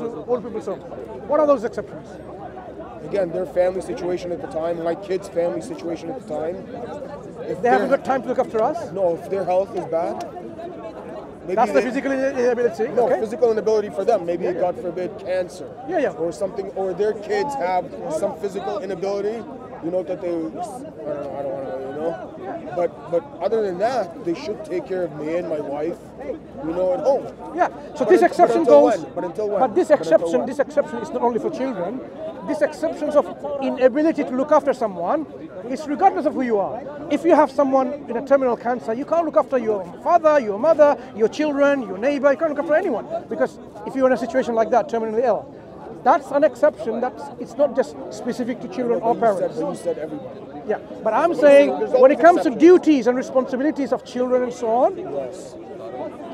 to old people's home. What are those exceptions? Again, their family situation at the time, my kids' family situation at the time. If They haven't got time to look after us. No, if their health is bad, maybe That's the physical inability. No, okay? physical inability for them. Maybe, God forbid, cancer. Yeah, yeah. Or something, or their kids have some physical inability. You know that they, uh, I don't know, I don't want to. But but other than that, they should take care of me and my wife, you know, at home. Yeah. So But this un- but exception until goes. when? But until when? But this exception, when? this exception is not only for children. This exceptions of inability to look after someone is regardless of who you are. If you have someone in a terminal cancer, you can't look after your father, your mother, your children, your neighbor. You can't look after anyone because if you're in a situation like that, terminally ill, that's an exception. That's it's not just specific to children or parents. but you said everybody. Yeah, but I'm saying when it comes to duties and responsibilities of children and so on,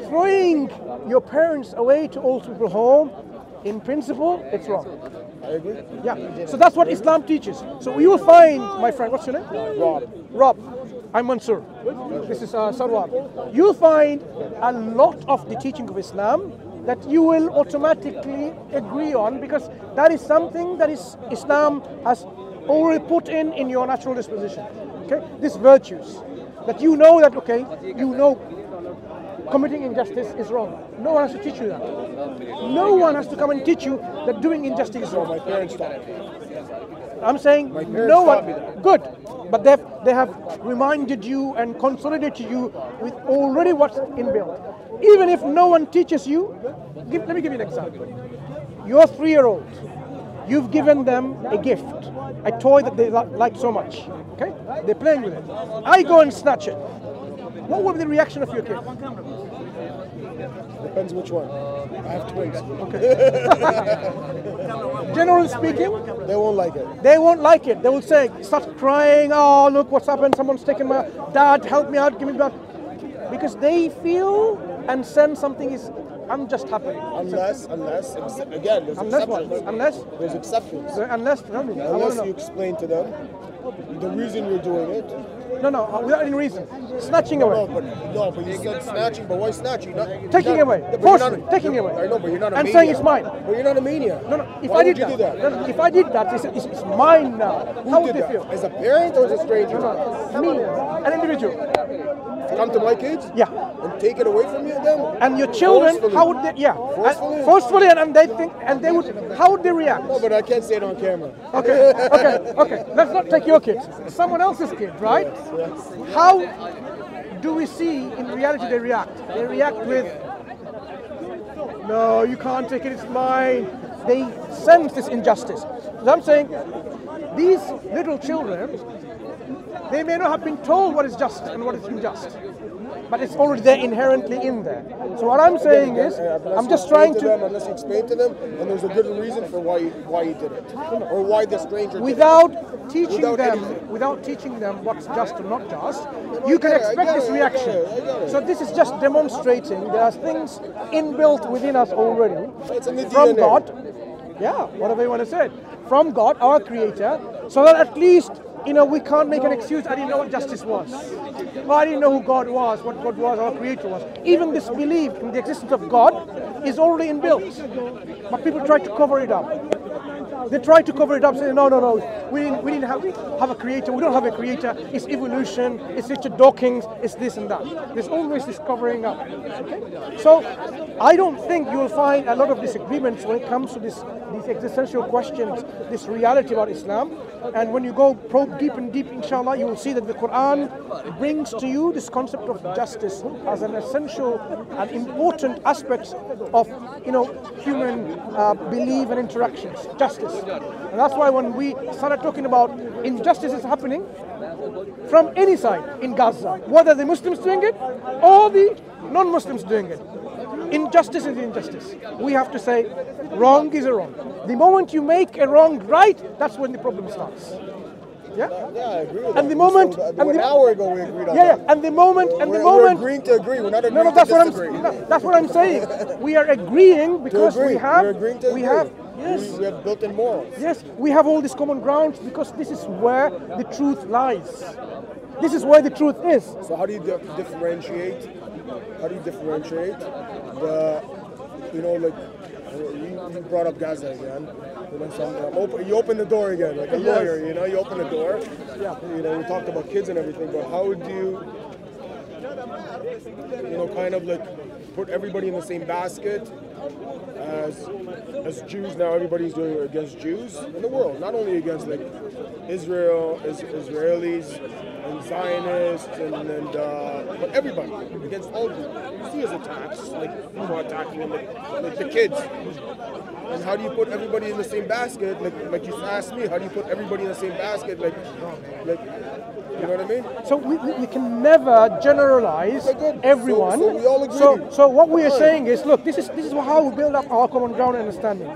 throwing your parents away to old people home, in principle, it's wrong. I agree. Yeah. So that's what Islam teaches. So you will find, my friend, what's your name? Rob. Rob. I'm Mansur. This is uh, Sarwar. You'll find a lot of the teaching of Islam that you will automatically agree on because that is something that is Islam has already put in in your natural disposition. Okay, these virtues that you know that okay, you know committing injustice is wrong. No one has to teach you that. No one has to come and teach you that doing injustice is wrong. my parents taught me. I'm saying no one. Good, but they they have reminded you and consolidated you with already what's inbuilt. Even if no one teaches you, give, let me give you an example. Your three-year-old, you've given them a gift, a toy that they like so much. Okay, they're playing with it. I go and snatch it. What will be the reaction of your kid? Depends which one. I have twins. Okay. Generally speaking, They won't like it. They won't like it. They will say, start crying, oh, look what's happened, someone's taken my dad, help me out, give me back. Because they feel and sense something is unjust happening. Unless, unless, ex- again, there's Unless exceptions. Unless, There's exceptions. unless, tell me, I want Unless you explain to them the reason you're doing it. No, no, uh, without any reason. Snatching No, away. but no, but you said snatching. But why snatching? Not, Taking not- away. Forcefully, taking away. I know, but you're not a And maniac. saying it's mine. But you're not a maniac. No, no, if why I did would that, do that? no, no, if I did that, it's, it's, it's mine now. Who How would they feel? As a parent or as a stranger? No, no, me, an individual. Come to my kids? Yeah. And take it away from you, them? And your children, Forcefully. how would they, yeah, Forcefully? And, forcefully, and, and they think, and they would, how would they react? No, but I can't say it on camera. Okay, okay, okay. Let's not take your kids. Someone else's kid, right? How do we see in reality they react? They react with, no, you can't take it, it's mine. They sense this injustice. So I'm saying these little children, they may not have been told what is just and what is unjust. But it's already there inherently in there. So what I'm saying is, I'm just trying to them, unless you explain to them, and there's a good reason for why you, why you did it, or why the stranger without teaching Without them anything. without teaching them what's just or not just I you can it, expect this it, reaction it, I get it. so this is just demonstrating there are things inbuilt within us already It's in the from DNA. god yeah whatever you want to say from god our creator so that at least you know we can't make an excuse i didn't know what justice was or i didn't know who god was what god was our creator was even this belief in the existence of god is already inbuilt but people try to cover it up they try to cover it up, saying, no, no, no, we didn't, we didn't have, have a creator. We don't have a creator. It's evolution. It's Richard Dawkins. It's this and that. There's always this covering up. Okay? So I don't think you will find a lot of disagreements when it comes to this, these existential questions, this reality about Islam. And when you go probe deep and deep, inshallah, you will see that the Quran brings to you this concept of justice as an essential and important aspect of, you know, human uh, belief and interactions. Justice. And that's why when we started talking about injustice is happening from any side in Gaza, whether the Muslims doing it or the non-Muslims doing it, injustice is injustice. We have to say wrong is a wrong. The moment you make a wrong right, that's when the problem starts. Yeah? Yeah, I agree with And that. the moment- So, uh, and an the- hour ago we agreed on Yeah, that. yeah. And the moment, and we're, the we're agreeing to agree. We're not agreeing No, no, to that's what I'm. No, that's what I'm saying. We are agreeing because agree. we have. We're agreeing to we agree. have. Yes. We, we have built-in morals. Yes, we have all these common grounds because this is where the truth lies. This is where the truth is. So how do you di- differentiate? How do you differentiate the, uh, you know, like you, you brought up Gaza again. You know, I'm uh, open, you open the door again, like a lawyer. You know, you open the door. Yeah. You know, we talked about kids and everything, but how would you, you know, kind of like put everybody in the same basket? As as Jews now, everybody's doing it against Jews in the world, not only against like Israel, is, Israelis, and Zionists, and, and uh, everybody against all groups. You see his attacks, like people attacking him, like, like the kids. And how do you put everybody in the same basket? Like like you asked me, how do you put everybody in the same basket? Like like you know what I mean? So we, we, can never generalize Okay, everyone. So- so we all agree. So, so what we are saying is, look, this is this is how we build up our common ground understanding.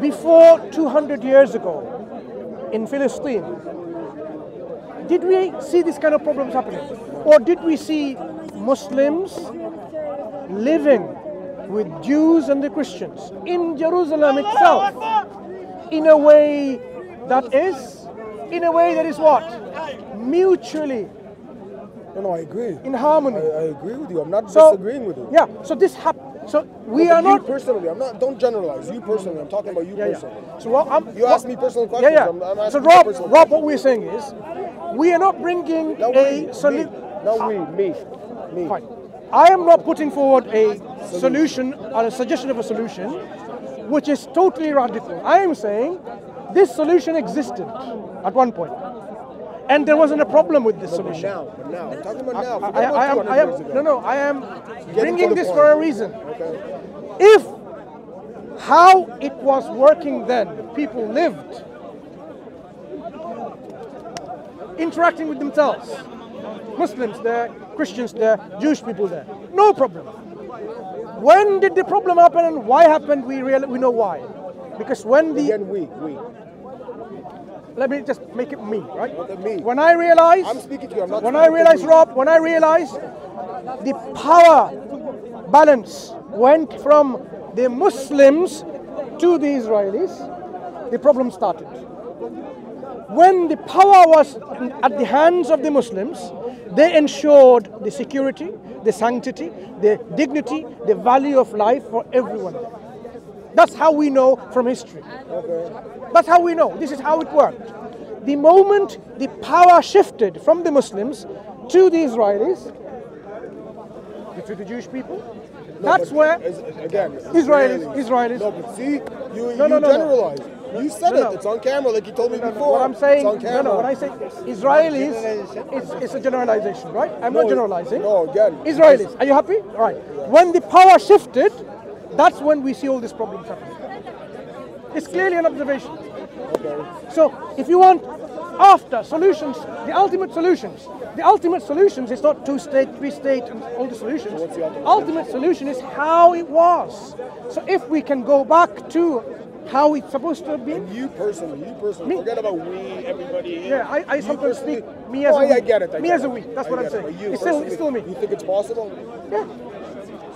Before 200 years ago, in Palestine, did we see this kind of problems happening, or did we see Muslims living with Jews and the Christians in Jerusalem itself in a way that is, in a way that is what? Mutually No, no, I agree. in harmony. I, I agree with you. I'm not So- disagreeing with you. Yeah, so this happened. So we No, are not. personally. I'm not. Don't generalize. You personally. I'm talking about you Yeah, personally. yeah. So what I'm, You asked me personal questions. yeah. I'm, I'm so Rob, Rob, what we're saying is, we are not bringing a solution. Now we, me, me. Fine. I am not putting forward a solution or a suggestion of a solution, which is totally radical. I am saying this solution existed at one point. point, and there wasn't a problem with this But solution. now, but now, I'm talking about now. I, I, I am, I am, no, no, I am bringing this point. for a reason. Okay. If how it was working then, people lived interacting with themselves. Muslims there, Christians there, Jewish people there. No problem. When did the problem happen and why happened? We real, we know why. Because when the Again, we, we. let me just make it me, right? Me. When I realized I'm speaking to you. I'm not. when I realized. Rob, when I realized the power balance went from the Muslims to the Israelis, the problem started. When the power was at the hands of the Muslims, they ensured the security, the sanctity, the dignity, the value of life for everyone. That's how we know from history. That's how we know. This is how it worked. The moment the power shifted from the Muslims to the Israelis, to the Jewish people, that's where again, Israelis, Israelis. No, but see, you no, no, no. generalize. You said No, it. no. It's on camera, like you told me before. what I'm saying. it's on No, camera. no. When I say Israelis, it's, it's a generalization, right? I'm not generalizing. No, again. Israelis, are you happy? All right. When the power shifted, that's when we see all these problems happening. It's clearly an observation. Okay. So if you want after solutions, the ultimate solutions, the ultimate solutions is not two state, three state, and all the solutions. what's the ultimate ultimate solution is how it was. So if we can go back to how it's supposed to be. been, You personally, you personally, Me? forget about we, everybody. Yeah, I- I sometimes speak me as No, a I, I we. get it. I Me get as a we, that's I what I'm it. saying. You It's still- it's still me. You think it's possible? yeah,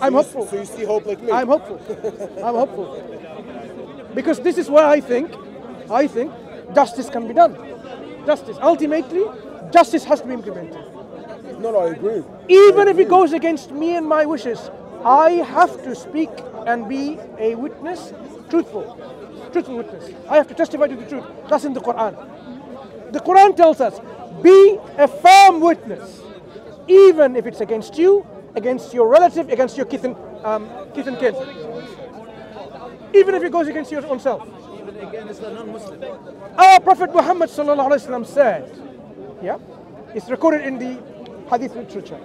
I'm hopeful. So you see hope like me. I'm hopeful. I'm hopeful. Because this is where I think, I think justice can be done. Justice. Ultimately, justice has to be implemented. No, no, I agree. Even if it goes against me and my wishes, I have to speak and be a witness, truthful, truthful witness. I have to testify to the truth. That's in the Quran. The Quran tells us, be a firm witness, even if it's against you, against your relative, against your kith and, um, kith and kin. Even if it goes against your own self. against the non-Muslim. Our Prophet Muhammad said, yeah, it's recorded in the hadith literature.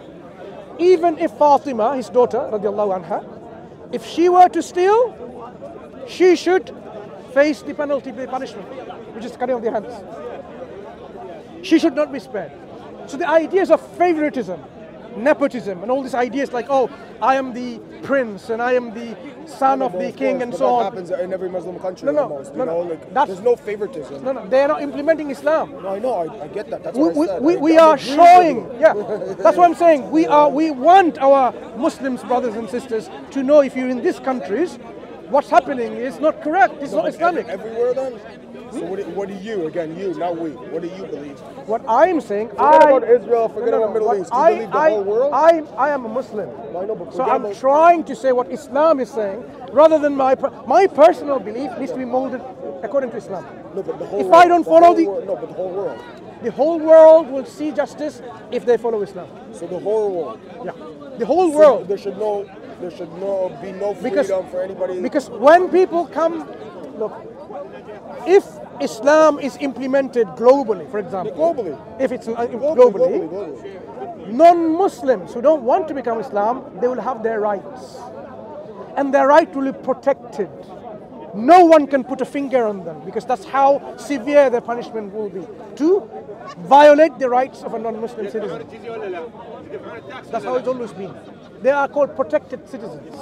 Even if Fatima, his daughter, radiallahu anha, if she were to steal, she should face the penalty, the punishment, which is cutting off their hands. She should not be spared. So the ideas of favoritism, nepotism, and all these ideas like, oh, I am the prince and I am the son of the king course, and so that on. happens in every Muslim country No, no, almost. no, no. know, like That's- there's no favoritism. No, no, they are not implementing Islam. No, I know, I, I get that. That's we, what we, I said. we, we are showing, yeah, that's what I'm saying. We are, we want our Muslims brothers and sisters to know if you're in these countries, what's happening is not correct. It's not Islamic. every- Everywhere then? So what do, what do you, again, you, not we, what do you believe? What I'm saying, Forget I about Israel, forget about Middle East. Do you I, believe the I, whole world? I, I am a Muslim. I know, but. So I'm trying to say what Islam is saying, rather than my my personal belief needs to be molded according to Islam. No, but the whole If world, I don't the follow the- world- no, but the whole world. The whole world will see justice if they follow Islam. So the whole world. Yeah, the whole So world. There should no, there should no be no freedom Because- for anybody. Because when people come, look, if Islam is implemented globally, for example, globally. if it's uh, globally, globally, globally, globally. non-Muslims who don't want to become Islam, they will have their rights, and their right will be protected. No one can put a finger on them because that's how severe their punishment will be. To violate the rights of a non-Muslim citizen. That's how it's always been. They are called protected citizens.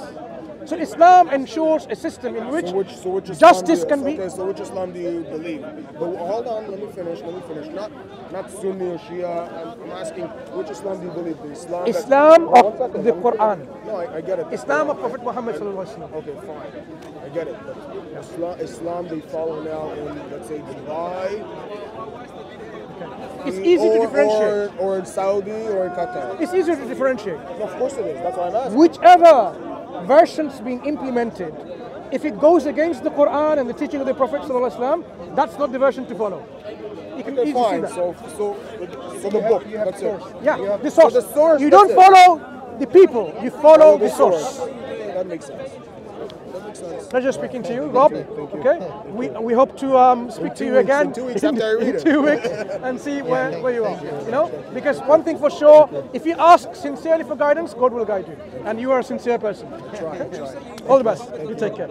So Islam ensures a system in which, So which, so which justice can okay, be. So which Islam do you believe? But hold on, let me finish. Let me finish. Not, not Sunni or Shia. I'm, I'm asking which Islam do you believe? The Islam. Islam on of second, the let me finish. Quran. No, I, I get it. Islam of Prophet Muhammad sallallahu alaihi wasallam. Okay, fine. I get it. Islam, Islam they follow now in, let's say, Dubai. It's easy to differentiate. Or, or in Saudi or in Qatar. It's easier to differentiate. No, of course it is. That's why I'm asking. Whichever version's being implemented, if it goes against the Quran and the teaching of the Prophet sallallahu alaihi wasallam, that's not the version to follow. You can Okay, easily see fine. that. So, so, so the book. That's it. yeah, the So source. the source. you don't it. follow the people, you follow the source. That makes sense. That makes sense. Pleasure speaking to you, Rob. Okay, we we hope to um, speak to you weeks, again in two weeks after I read in it. two weeks and see where, where you are. You know, because one thing for sure, if you ask sincerely for guidance, God will guide you, and you are a sincere person. All the best. You take care.